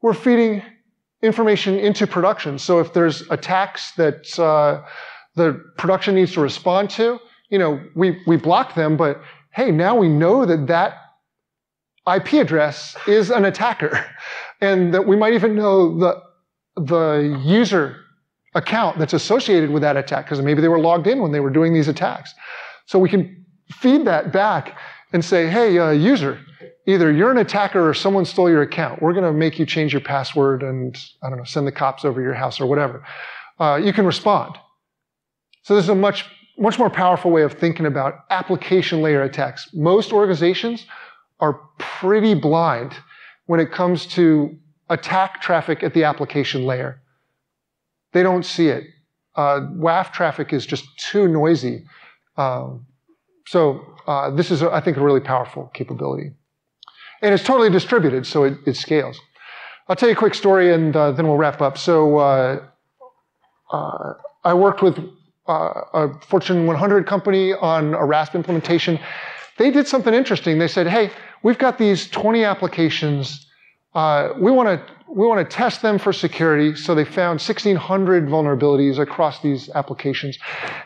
we're feeding information into production. So if there's attacks that uh, the production needs to respond to, you know, we, we block them, but hey, now we know that that IP address is an attacker. And that we might even know the, the user account that's associated with that attack because maybe they were logged in when they were doing these attacks. So we can feed that back and say, hey, uh, user, either you're an attacker or someone stole your account. We're going to make you change your password and, I don't know, send the cops over your house or whatever. Uh, you can respond. So this is a much, much more powerful way of thinking about application layer attacks. Most organizations are pretty blind when it comes to attack traffic at the application layer. They don't see it. Uh, WAF traffic is just too noisy. Um, so uh, this is, I think, a really powerful capability. And it's totally distributed, so it, it scales. I'll tell you a quick story and uh, then we'll wrap up. So uh, uh, I worked with uh, a Fortune 100 company on a RASP implementation. They did something interesting. They said, hey, we've got these 20 applications. we want to we want to test them for security. So they found 1,600 vulnerabilities across these applications.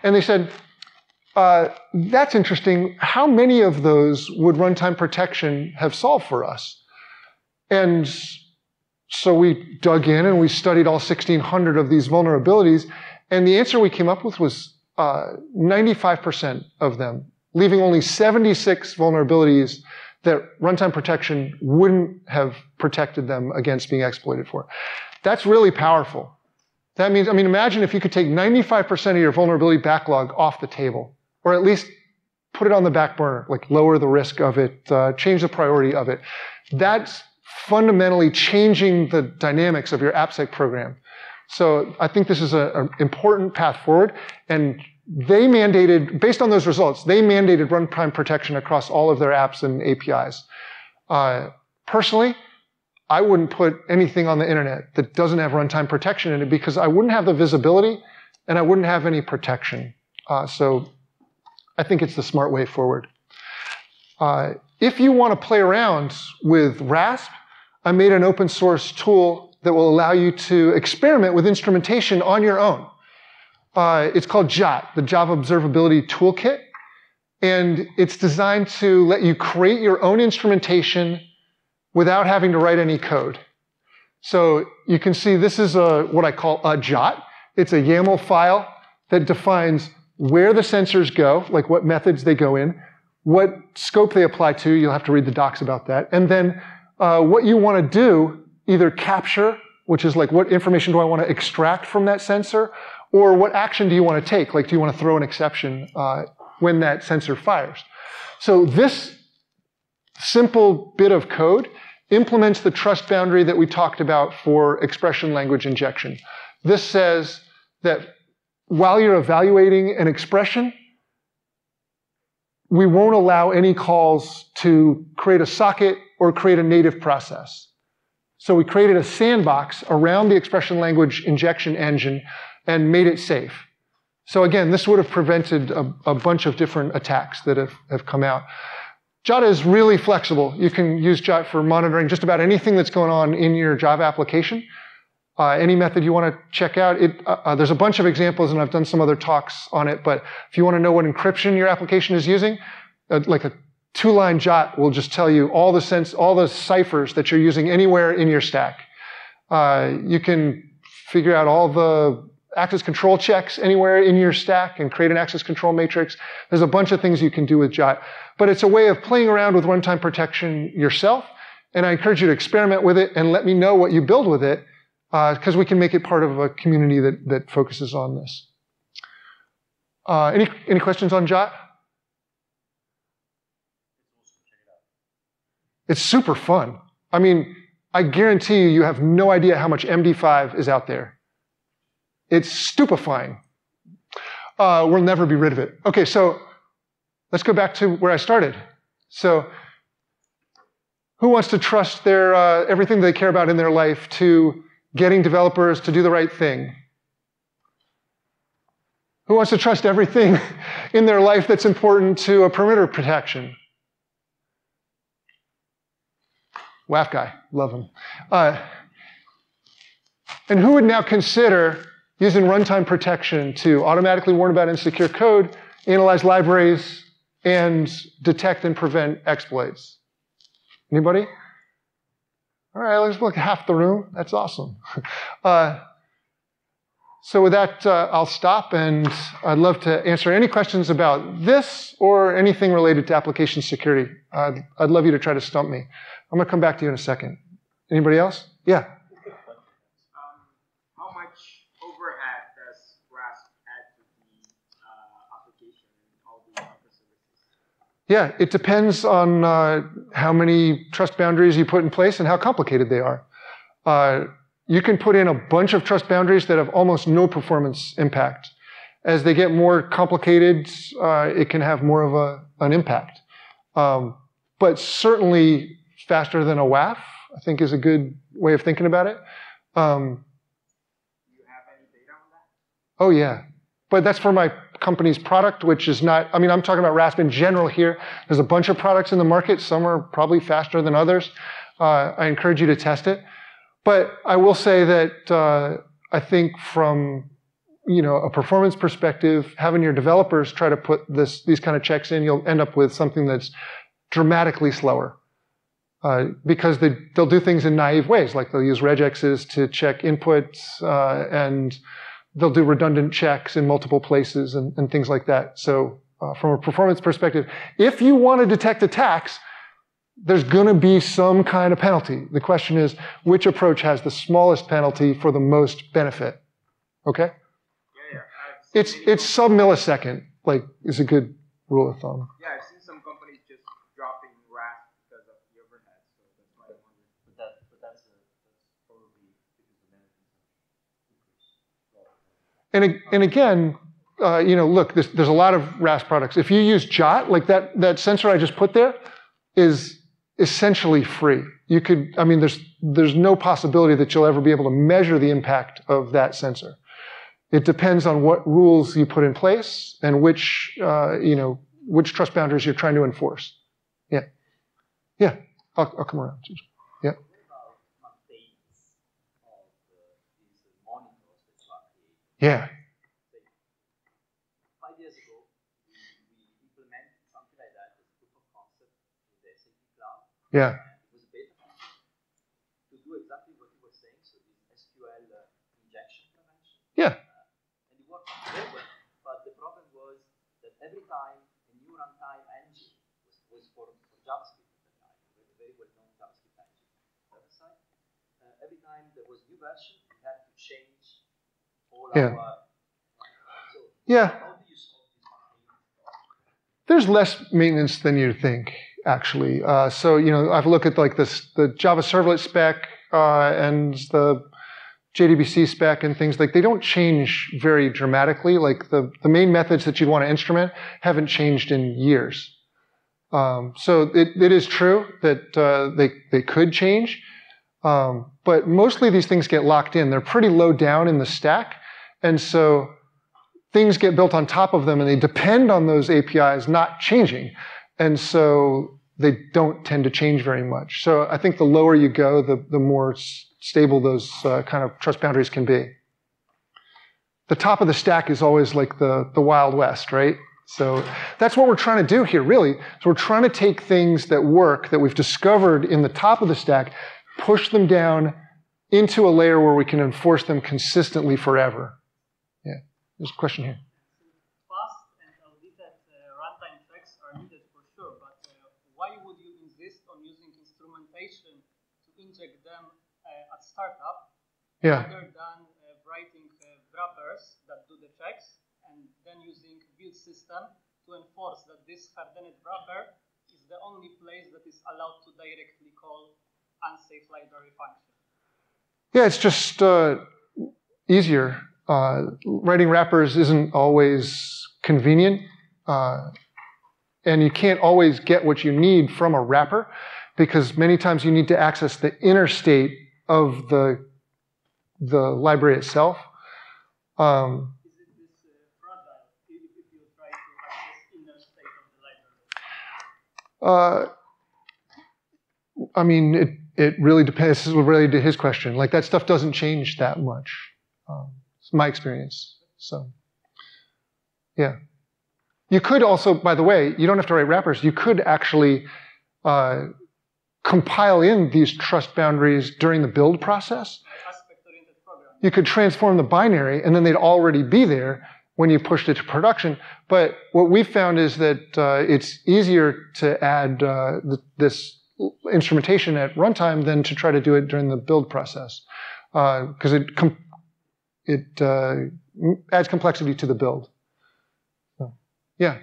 And they said, uh, that's interesting. How many of those would runtime protection have solved for us? And so we dug in and we studied all 1,600 of these vulnerabilities. And the answer we came up with was uh, 95% of them, leaving only 76 vulnerabilities that runtime protection wouldn't have protected them against being exploited for. That's really powerful. That means, I mean, imagine if you could take 95% of your vulnerability backlog off the table, or at least put it on the back burner, like lower the risk of it, uh, change the priority of it. That's fundamentally changing the dynamics of your AppSec program. So I think this is an important path forward, and they mandated, based on those results, they mandated runtime protection across all of their apps and APIs. Uh, personally, I wouldn't put anything on the internet that doesn't have runtime protection in it because I wouldn't have the visibility and I wouldn't have any protection. Uh, so I think it's the smart way forward. Uh, if you want to play around with RASP, I made an open source tool that will allow you to experiment with instrumentation on your own. Uh, it's called JOT, the Java Observability Toolkit. And it's designed to let you create your own instrumentation without having to write any code. So you can see this is a, what I call a JOT. It's a YAML file that defines where the sensors go, like what methods they go in, what scope they apply to. You'll have to read the docs about that. And then uh, what you want to do, either capture, which is like what information do I want to extract from that sensor, or what action do you want to take? Like, do you want to throw an exception uh, when that sensor fires? So this simple bit of code implements the trust boundary that we talked about for expression language injection. This says that while you're evaluating an expression, we won't allow any calls to create a socket or create a native process. So we created a sandbox around the expression language injection engine and made it safe. So again, this would have prevented a, a bunch of different attacks that have, have come out. Jot is really flexible. You can use Jot for monitoring just about anything that's going on in your Java application. Uh, any method you want to check out. It, uh, uh, there's a bunch of examples, and I've done some other talks on it. But if you want to know what encryption your application is using, uh, like a two-line Jot will just tell you all the sense, all the ciphers that you're using anywhere in your stack. Uh, you can figure out all the access control checks anywhere in your stack and create an access control matrix. There's a bunch of things you can do with Jot, but it's a way of playing around with runtime protection yourself. And I encourage you to experiment with it and let me know what you build with it, because uh, we can make it part of a community that, that focuses on this. Uh, any, any questions on Jot? It's super fun. I mean, I guarantee you, you have no idea how much MD5 is out there. It's stupefying. Uh, we'll never be rid of it. Okay, so let's go back to where I started. So, who wants to trust their uh, everything they care about in their life to getting developers to do the right thing? Who wants to trust everything in their life that's important to a perimeter protection? WAF guy, love him. Uh, and who would now consider using runtime protection to automatically warn about insecure code, analyze libraries, and detect and prevent exploits. Anybody? All right, let's look half the room. That's awesome. Uh, so with that, uh, I'll stop, and I'd love to answer any questions about this or anything related to application security. I'd, I'd love you to try to stump me. I'm going to come back to you in a second. Anybody else? Yeah. Yeah, it depends on uh, how many trust boundaries you put in place and how complicated they are. Uh, you can put in a bunch of trust boundaries that have almost no performance impact. As they get more complicated, uh, it can have more of a, an impact. Um, but certainly faster than a WAF, I think is a good way of thinking about it. Um, Do you have any data on that? oh yeah, but that's for my company's product, which is not, I mean, I'm talking about RASP in general here. There's a bunch of products in the market. Some are probably faster than others. Uh, I encourage you to test it. But I will say that uh, I think from you know a performance perspective, having your developers try to put this these kind of checks in, you'll end up with something that's dramatically slower. Uh, because they, they'll do things in naive ways, like they'll use regexes to check inputs uh, and they'll do redundant checks in multiple places and, and things like that. So uh, from a performance perspective, if you want to detect attacks, there's going to be some kind of penalty. The question is, which approach has the smallest penalty for the most benefit? Okay? Yeah, yeah. It's, it's sub millisecond, like, is a good rule of thumb. Yeah, I've seen some companies just dropping RASP because of the overhead. So that's why I wondered. But, that, but that's, a, that's probably because the benefits And, and again, uh, you know, look, there's, there's a lot of RASP products. If you use Jot, like that, that sensor I just put there is essentially free. You could, I mean, there's, there's no possibility that you'll ever be able to measure the impact of that sensor. It depends on what rules you put in place and which, uh, you know, which trust boundaries you're trying to enforce. Yeah. Yeah. I'll, I'll come around. Yeah. Yeah. Five years ago, we, we implemented something like that as proof of concept in the SAP cloud. Yeah. It was a beta function to do exactly what you were saying, so this SQL uh, injection prevention. Yeah. Uh, and it worked very well. But the problem was that every time a new runtime engine was, was for, for JavaScript at the time, we had a very well known JavaScript engine on the side, uh, every time there was a new version, we had to change all Yeah. Yeah. how do you solve this maintenance? There's less maintenance than you think, actually. Uh, so, you know, I've looked at like this, the Java servlet spec uh, and the JDBC spec and things like they don't change very dramatically. Like the, the main methods that you'd want to instrument haven't changed in years. Um, so it, it is true that uh, they, they could change, um, but mostly these things get locked in. They're pretty low down in the stack, and so things get built on top of them and they depend on those APIs not changing. And so they don't tend to change very much. So I think the lower you go, the, the more stable those uh, kind of trust boundaries can be. The top of the stack is always like the, the Wild West, right? So that's what we're trying to do here, really. So we're trying to take things that work, that we've discovered in the top of the stack, push them down into a layer where we can enforce them consistently forever. There's a question here. Fast and audited uh, runtime checks are needed for sure, but uh, why would you insist on using instrumentation to inject them uh, at startup Yeah. rather than uh, writing uh, wrappers that do the checks and then using build system to enforce that this hardened wrapper is the only place that is allowed to directly call unsafe library function? Yeah, it's just uh, easier. Uh, writing wrappers isn't always convenient, uh, and you can't always get what you need from a wrapper because many times you need to access the inner state of the the library itself. Um, Is it this fragile if, if you try to access inner state of the library? Uh, I mean, it, it really depends. This is related to his question. Like that stuff doesn't change that much. Um, it's my experience. So, yeah. You could also, by the way, you don't have to write wrappers. You could actually uh, compile in these trust boundaries during the build process. You could transform the binary, and then they'd already be there when you pushed it to production. But what we found is that uh, it's easier to add uh, th- this instrumentation at runtime than to try to do it during the build process, because it com- it uh, adds complexity to the build. So, yeah.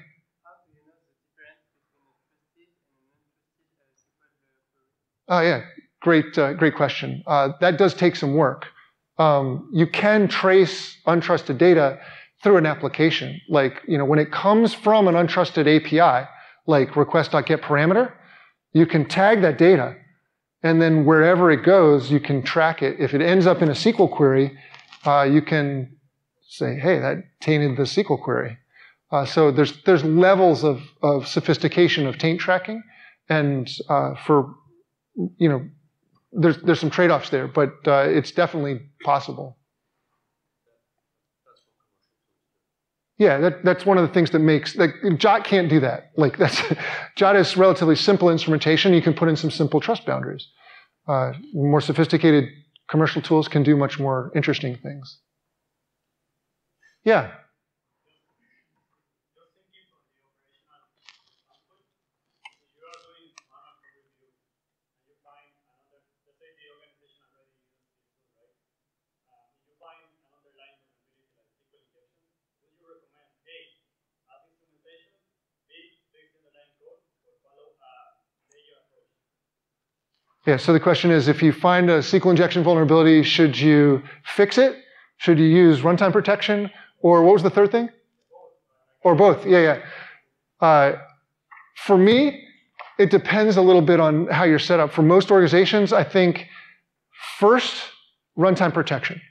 Oh yeah, great, uh, great question. Uh, that does take some work. Um, you can trace untrusted data through an application. Like, you know, when it comes from an untrusted API, like request.getParameter, you can tag that data, and then wherever it goes, you can track it. If it ends up in a SQL query, uh, you can say, "Hey, that tainted the SQL query." Uh, so there's there's levels of of sophistication of taint tracking, and uh, for you know, there's there's some trade-offs there, but uh, it's definitely possible. Yeah, that, that's one of the things that makes like Jot can't do that. Like that's Jot is relatively simple instrumentation. You can put in some simple trust boundaries. Uh, more sophisticated commercial tools can do much more interesting things. Yeah. Just thinking from the operational standpoint, if you are doing manual code review and you find another, let's say the organization already uses this tool, right? Um, if you find an underlying vulnerability like SQL injection, would you recommend, hey, add instrumentation, B, fix the underlying code, or follow a layer approach? Yeah, so the question is if you find a SQL injection vulnerability, should you fix it? Should you use runtime protection? Or what was the third thing? Or both. Yeah, yeah. Uh, for me, it depends a little bit on how you're set up. For most organizations, I think first, runtime protection.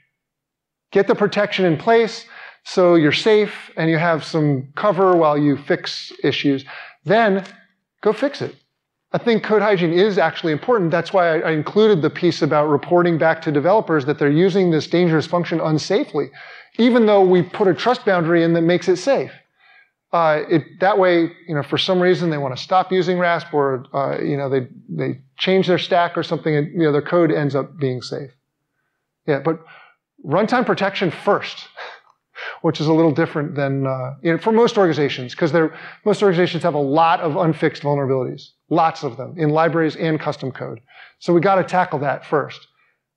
Get the protection in place so you're safe and you have some cover while you fix issues. Then go fix it. I think code hygiene is actually important. That's why I, included the piece about reporting back to developers that they're using this dangerous function unsafely, even though we put a trust boundary in that makes it safe. Uh, it, that way, you know, for some reason they want to stop using RASP or, uh, you know, they, they change their stack or something and, you know, their code ends up being safe. Yeah, but runtime protection first, which is a little different than, uh, you know, for most organizations, because most organizations have a lot of unfixed vulnerabilities, lots of them in libraries and custom code. So we got to tackle that first.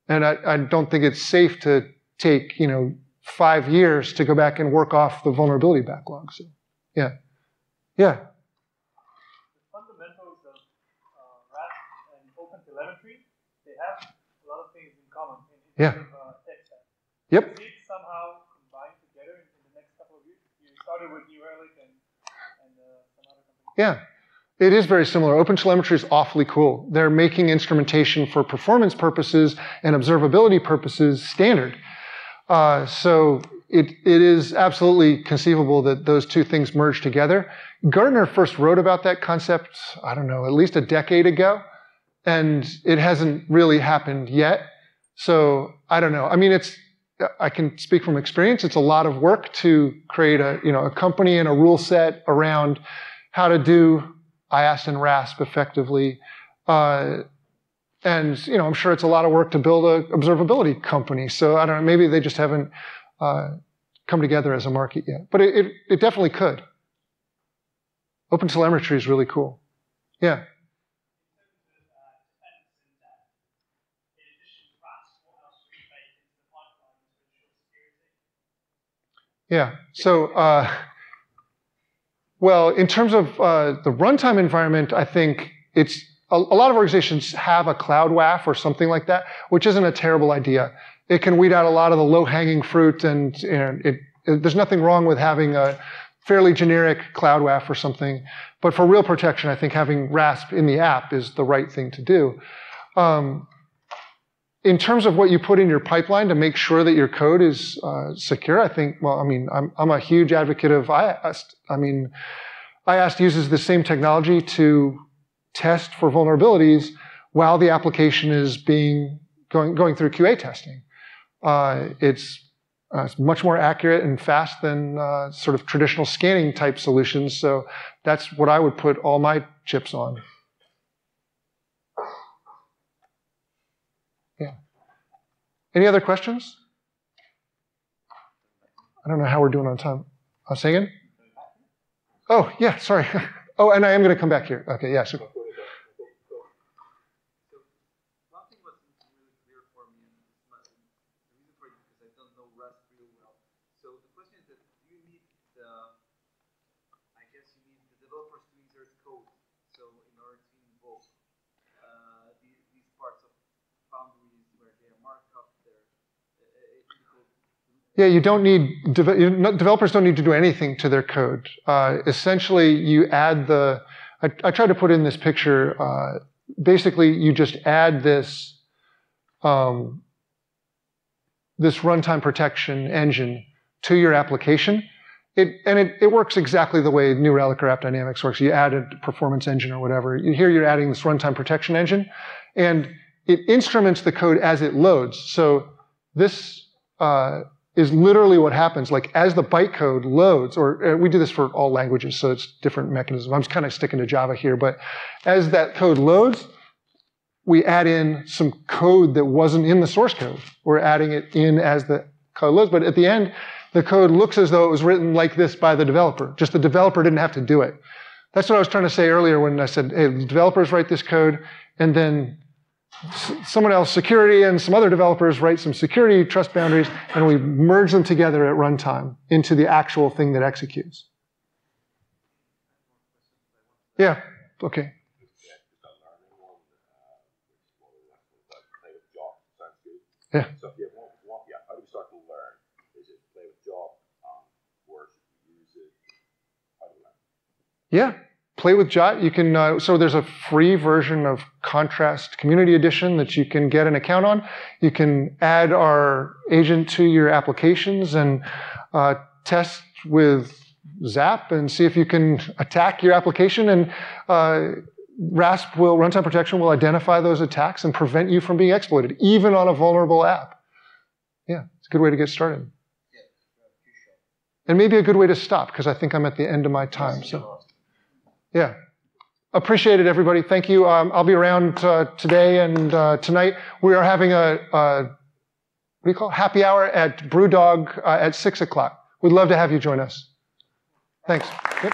And I, I don't think it's safe to take, you know, five years to go back and work off the vulnerability backlog. So, yeah. Yeah. the fundamentals of uh, RASP and OpenTelemetry, they have a lot of things in common in, Yeah. of uh. Yep. Somehow combined together in, in the next couple of years? You started with New Relic and, and uh, some other companies. Yeah. It is very similar. OpenTelemetry is awfully cool. They're making instrumentation for performance purposes and observability purposes standard. Uh, so it, it is absolutely conceivable that those two things merge together. Gartner first wrote about that concept, I don't know, at least a decade ago, and it hasn't really happened yet. So I don't know. I mean, it's I can speak from experience. It's a lot of work to create a you know a company and a rule set around how to do IAST and RASP effectively. Uh, and you know, I'm sure it's a lot of work to build an observability company. So I don't know, maybe they just haven't uh, come together as a market yet. But it, it, it definitely could. Open telemetry is really cool. Yeah. Yeah. So, uh, well, in terms of uh, the runtime environment, I think it's a, a, lot of organizations have a cloud WAF or something like that, which isn't a terrible idea. It can weed out a lot of the low-hanging fruit, and know, it, it, there's nothing wrong with having a fairly generic cloud WAF or something. But for real protection, I think having RASP in the app is the right thing to do. Um, in terms of what you put in your pipeline to make sure that your code is uh, secure, I think, well, I mean, I'm, I'm a huge advocate of IAST. I mean, IAST uses the same technology to test for vulnerabilities while the application is being going, going through QA testing. Uh, it's, uh, it's, much more accurate and fast than uh, sort of traditional scanning type solutions. So that's what I would put all my chips on. Any other questions? I don't know how we're doing on time. Uh, I was saying? Oh, yeah, sorry. Oh, and I am going to come back here. Okay, yeah, super. Yeah, you don't need, developers don't need to do anything to their code. Uh, essentially, you add the, I, I tried to put in this picture, uh, basically you just add this, um, this runtime protection engine to your application. It, and it, it works exactly the way New Relic or AppDynamics works. You add a performance engine or whatever. Here you're adding this runtime protection engine, and it instruments the code as it loads. So this uh, is literally what happens. Like as the bytecode loads, or uh, we do this for all languages, so it's different mechanisms. I'm kind of sticking to Java here, but as that code loads, we add in some code that wasn't in the source code. We're adding it in as the code loads, but at the end, the code looks as though it was written like this by the developer. Just the developer didn't have to do it. That's what I was trying to say earlier when I said, hey, developers write this code, and then someone else, security, and some other developers write some security trust boundaries, and we merge them together at runtime into the actual thing that executes. Yeah, okay. Yeah. So yeah, yeah, how do we start to learn? Is it play with Jot, um, or should we use it? How do we learn? Yeah play with Jot. You can uh, so there's a free version of Contrast Community Edition that you can get an account on. You can add our agent to your applications and uh, test with Zap and see if you can attack your application. And uh, RASP will runtime protection will identify those attacks and prevent you from being exploited, even on a vulnerable app. Yeah, it's a good way to get started. And maybe a good way to stop because I think I'm at the end of my time. So. Yeah. Appreciate it, everybody. Thank you. Um, I'll be around uh, today and uh, tonight. We are having a, a, what do you call it? happy hour at Brewdog uh, at 6 o'clock. We'd love to have you join us. Thanks. Yep.